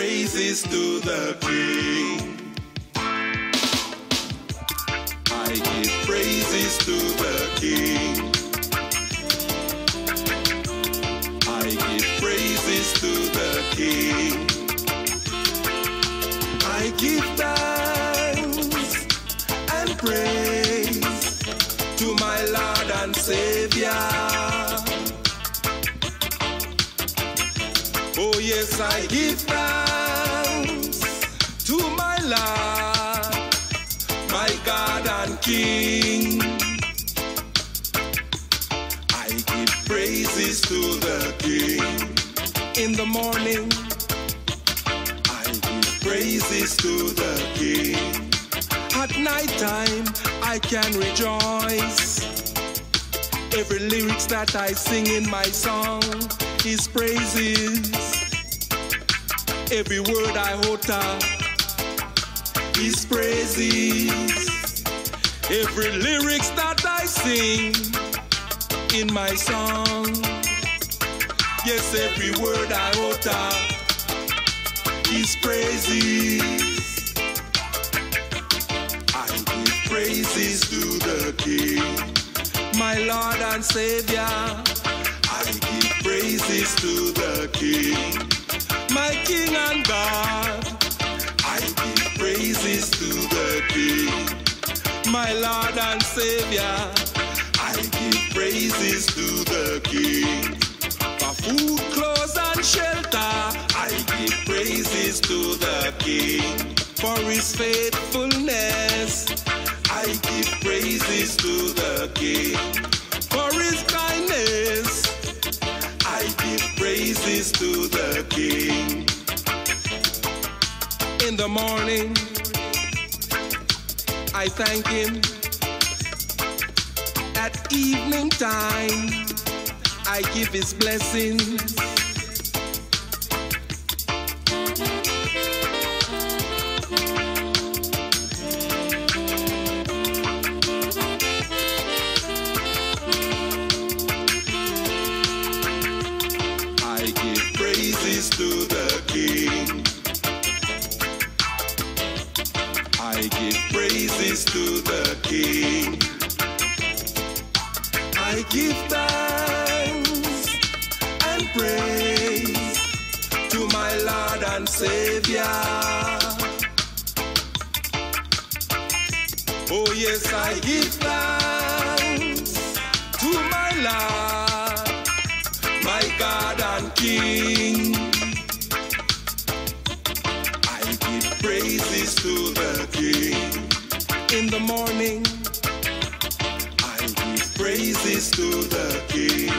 praises to the King. I give praises to the King. I give praises to the King. I give thanks and praise to my Lord and Savior. Oh, yes, I give in the morning. I give praises to the King. At night time, I can rejoice. Every lyrics that I sing in my song is praises. Every word I utter is praises. Every lyrics that I sing in my song, yes, every word I utter is praises. I give praises to the King my Lord and Savior. I give praises to the King, my King and God. I give praises to the King, my Lord and Savior. I give praises to the King. Food, clothes, and shelter, I give praises to the King. For his faithfulness, I give praises to the King for his kindness. I give praises to the King. In the morning, I thank him. At evening time, I give his blessings. To the King.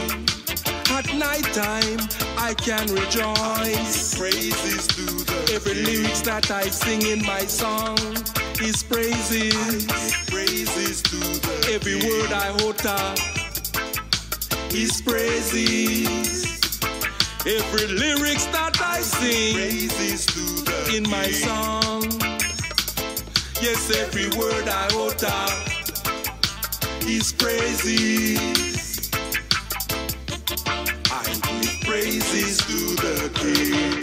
At night time, I can rejoice. Praises to the Every lyrics that I sing in my song is praises. praises to the Every word I utter his praises. Every lyrics that I sing praises to the in my song. Yes, every word I utter is praises. I give praises to the King.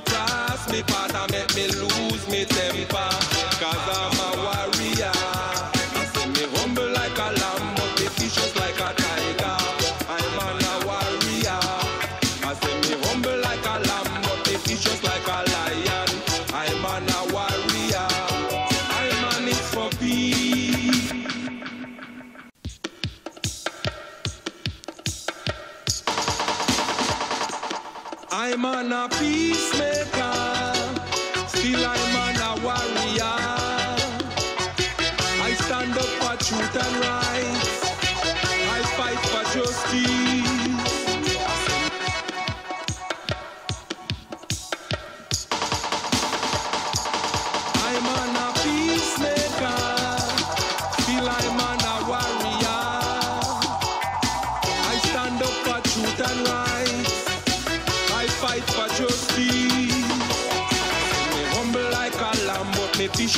cross me, pardon me.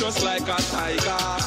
just like a tiger.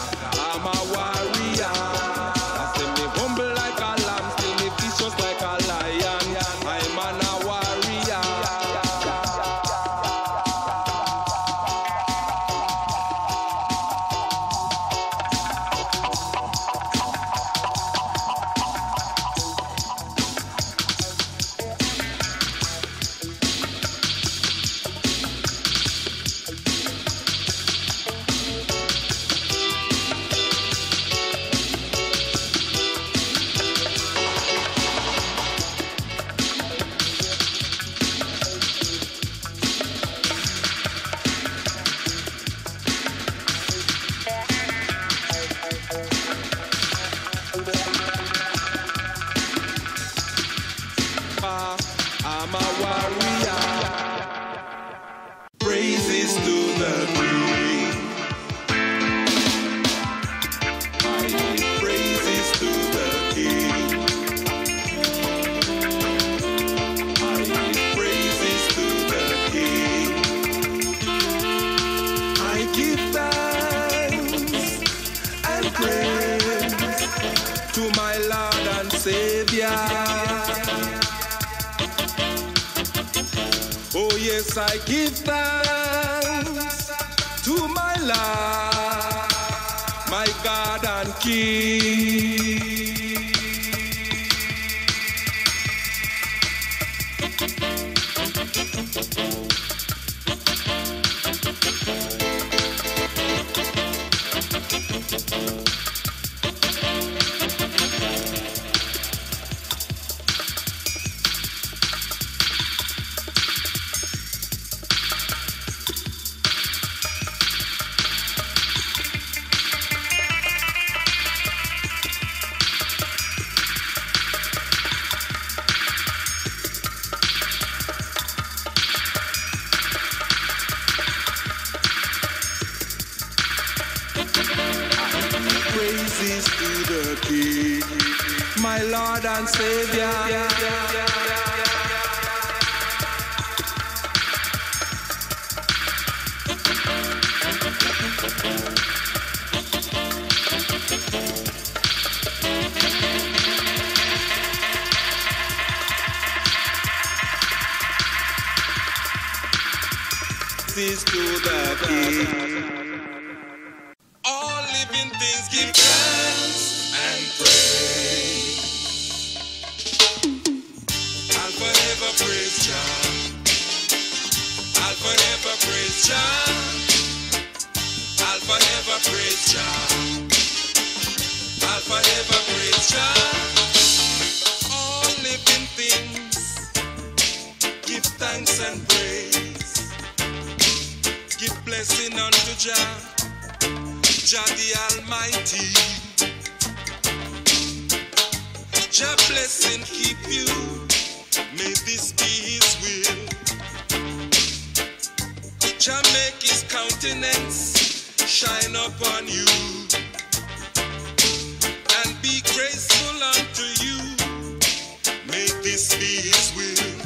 Oh, yes, I give thanks to my Lord, my God and King. And Savior. praises to the King. All living things give thanks and praise. Praise Jah. Praise Jah. All living things give thanks and praise Give blessing unto Jah, Jah the Almighty. Jah blessing keep you, may this be Jah make His countenance shine upon you, and be graceful unto you. May this be His will.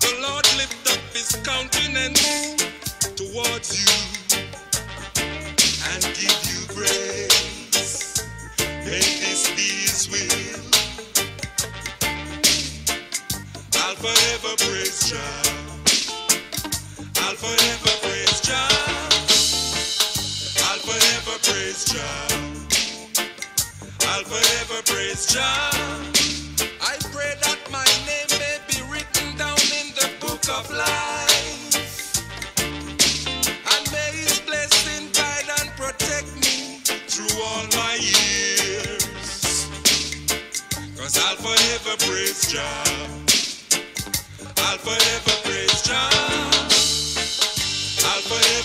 The Lord lift up His countenance towards you and give you grace. May this be His will. I'll forever praise Jah. I'll forever praise Jah. I'll forever praise Jah. I'll forever praise Jah. I pray that my name may be written down in the book of life. And may his blessing guide and protect me through all my years. Cause I'll forever praise Jah. I'll forever praise Jah.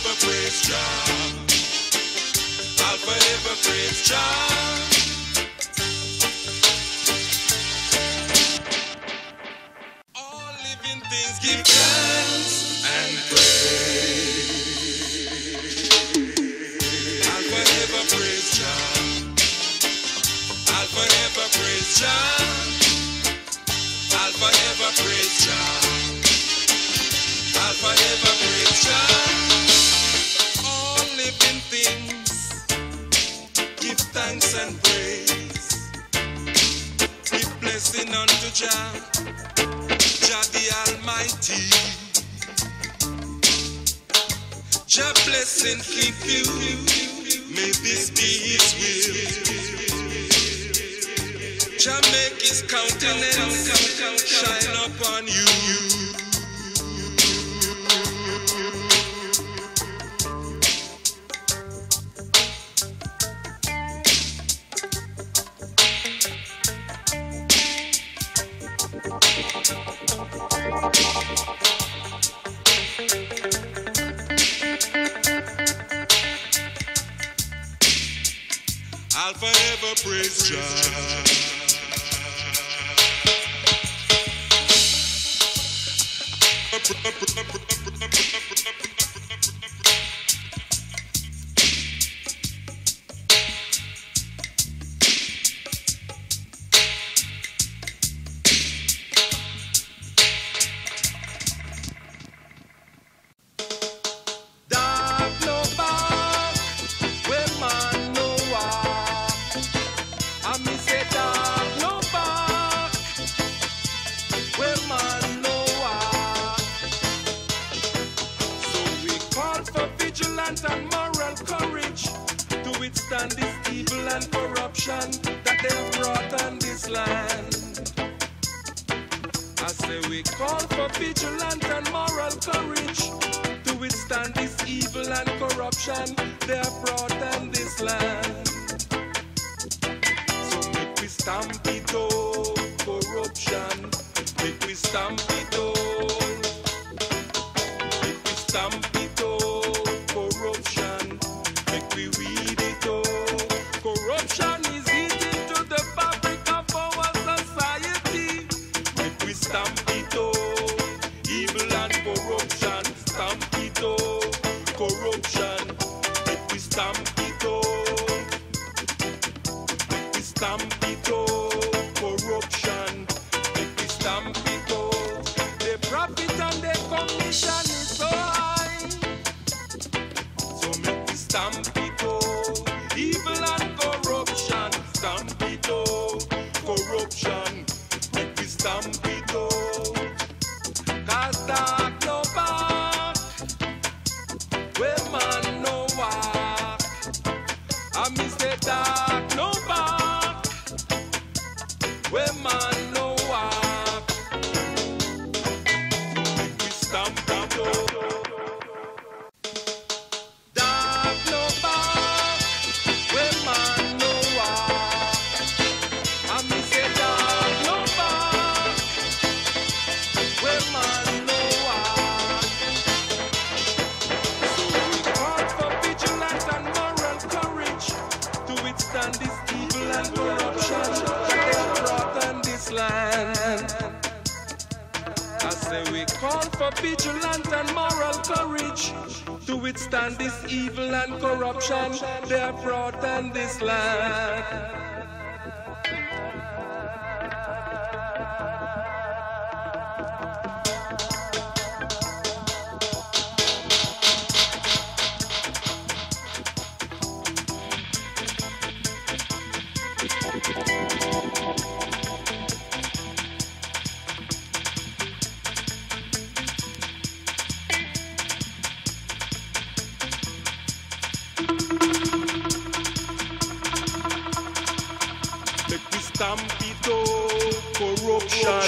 I'll forever praise Jah. I'll forever praise Jah. All living things give thanks and praise. I'll forever praise Jah. I'll forever praise Jah I'll forever praise Jah. Thanks and praise. Give blessing unto Jah, Jah the Almighty. Jah blessing keep you. May this be His will shall make his countenance shine upon you. I'll forever praise Jah. Corruption. That they have brought on this land. I say we call for vigilance and moral courage to withstand this evil and corruption they have brought on this land. So if we stamp it oh, out, stamp it out, corruption. Make we stamp it out. They profit and the commission. vigilant and moral courage to withstand this evil and corruption they have brought on this land.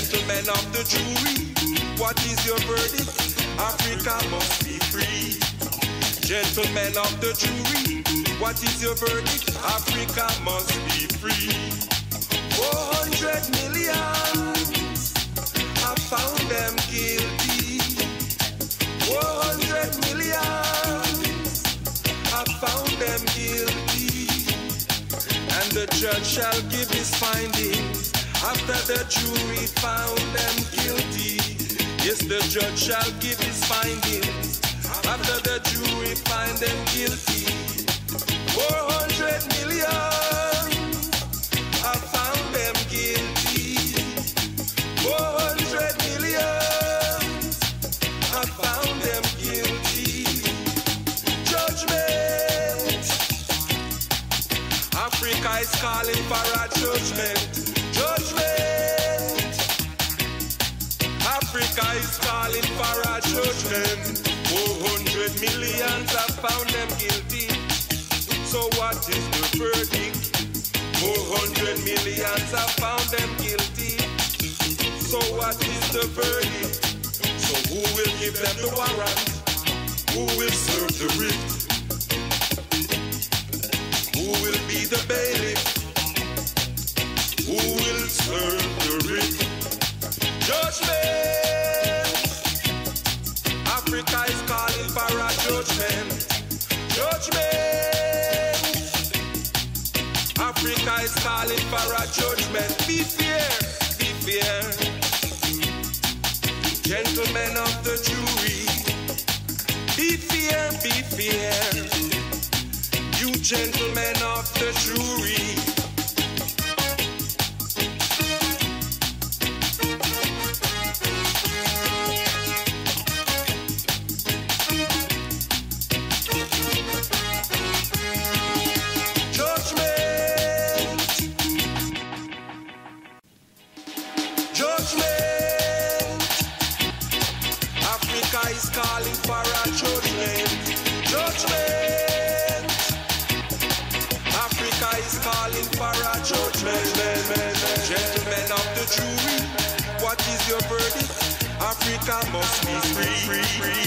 gentlemen of the jury, what is your verdict? Africa must be free. Gentlemen of the jury, what is your verdict? Africa must be free. 400 million have found them guilty. 400 million have found them guilty. And the judge shall give his findings after the jury found them guilty, yes, the judge shall give his findings. After the jury find them guilty, 400 million. So what is the verdict? 400 millions have found them guilty. So what is the verdict? So who will give them the warrant? Who will serve the writ? Who will be the bailiff? Who will serve the writ? Judgment! Africa is calling for a judgment. Judgment! is calling for a judgment. Be fair, be fair. Gentlemen of the jury, be fair, be fair. You gentlemen of the jury. free.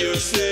you say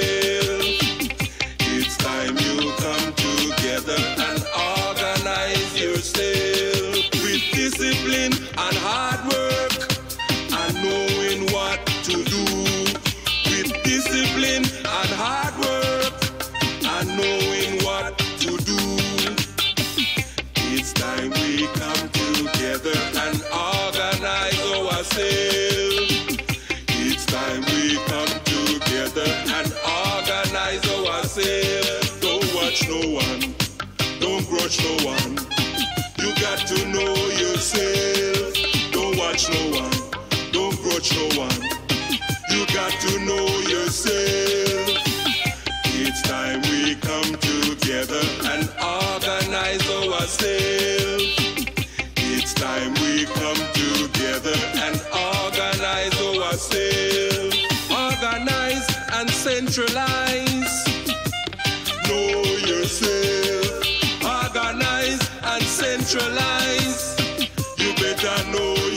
together and organize ourselves. Organize and centralize. Know yourself. Organize and centralize. You better know